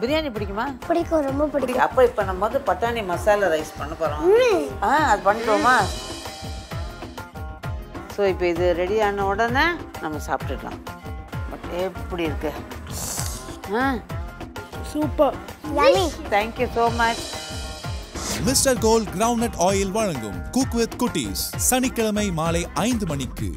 பிரியாணி பிடிக்குமா? பிடிக்கும் ரொம்ப பிடிக்கும். அப்போ இப்போ நம்ம வந்து பட்டாணி மசாலா ரைஸ் பண்ண போகிறோம் ஆ அது பண்ணிட்டோமா ஸோ இப்போ இது ரெடி ஆன உடனே நம்ம சாப்பிட்டுக்கலாம். பட் எப்படி இருக்கு? ஆ? Super yummy thank you so much mister gold ground oil வழங்கும் குக் வித் குட்டீஸ் சனிக்கிழமை மாலை ஐந்து மணிக்கு.